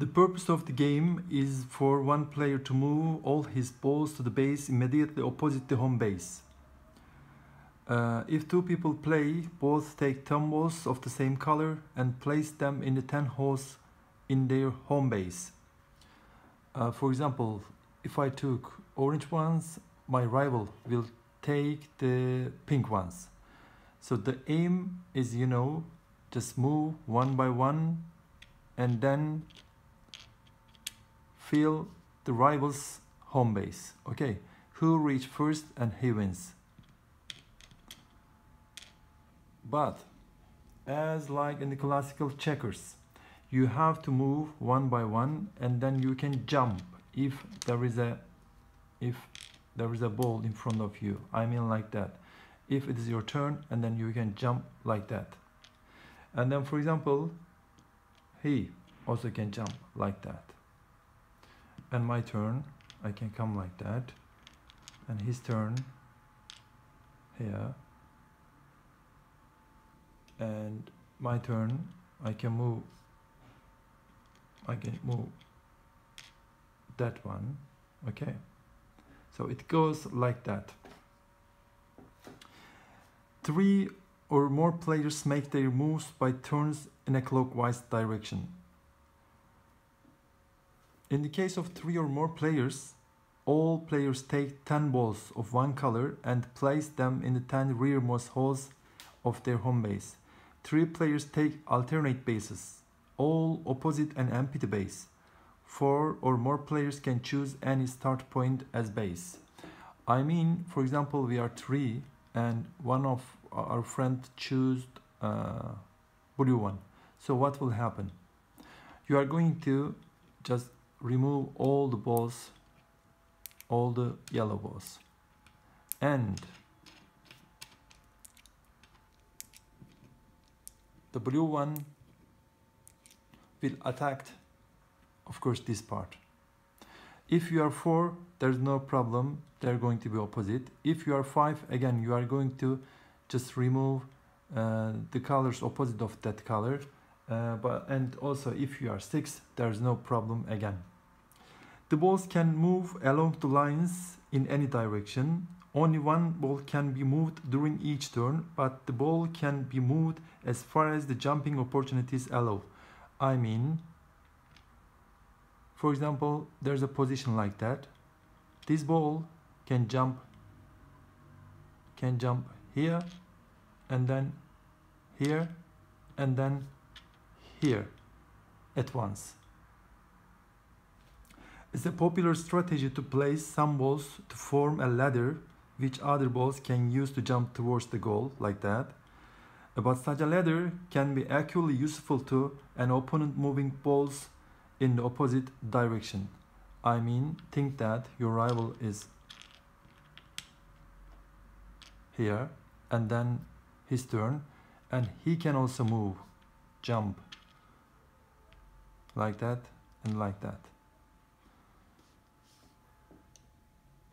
The purpose of the game is for one player to move all his balls to the base immediately opposite the home base. Uh, if two people play, both take 10 balls of the same color and place them in the 10 holes in their home base. Uh, for example, if I took orange ones, my rival will take the pink ones. So the aim is, you know, just move one by one and then fill the rival's home base. Okay, who reach first and he wins. But as like in the classical checkers, you have to move one by one and then you can jump if there is a if there is a ball in front of you I mean like that if it is your turn and then you can jump like that and then for example he also can jump like that and my turn I can come like that. And his turn here. And my turn I can move. I can move that one okay. So it goes like that. Three or more players make their moves by turns in a clockwise direction in the case of three or more players all players take 10 balls of one color and place them in the 10 rearmost holes of their home base. Three players take alternate bases all opposite an empty base. Four or more players can choose any start point as base. I mean, for example, we are three and one of our friend choose uh, blue one. So what will happen? You are going to just remove all the balls, all the yellow balls. And the blue one will attack of course this part. If you are 4 there's no problem. They're going to be opposite. If you are 5 again you are going to just remove uh, the colors opposite of that color uh, but and also if you are 6 there's no problem again. The balls can move along the lines in any direction. Only one ball can be moved during each turn but the ball can be moved as far as the jumping opportunities allow. I mean, for example, there's a position like that. This ball can jump, can jump here, and then here, and then here at once. It's a popular strategy to place some balls to form a ladder which other balls can use to jump towards the goal like that. But such a ladder can be actually useful to an opponent moving balls in the opposite direction. I mean, think that your rival is here and then his turn and he can also move, jump like that and like that.